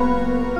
Música